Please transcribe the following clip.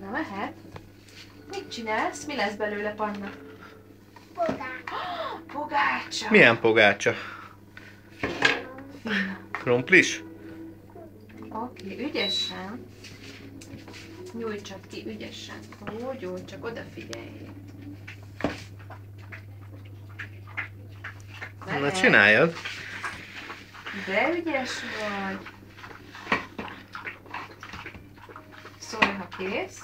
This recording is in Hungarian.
Na, mehet. Mit csinálsz? Mi lesz belőle, Panna? Fogás. Pogácsa. Milyen pogácsa? Krumplis? Oké, ügyesen. Nyújtsad ki ügyesen. Úgy, úgy, csak odafigyelj. Na csináljad. De ügyes vagy. que es